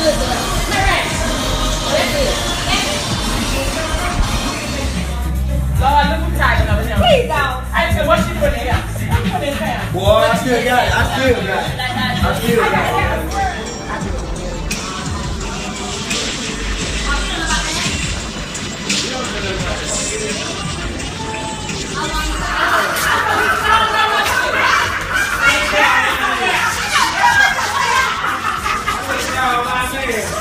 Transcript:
good, though. Alright. Oh, that's good. Lord, look who's talking over here. Please, dog. I said, what's she putting in there? I'm putting in there. Boy, I still got it. I still got it. I still got it. said.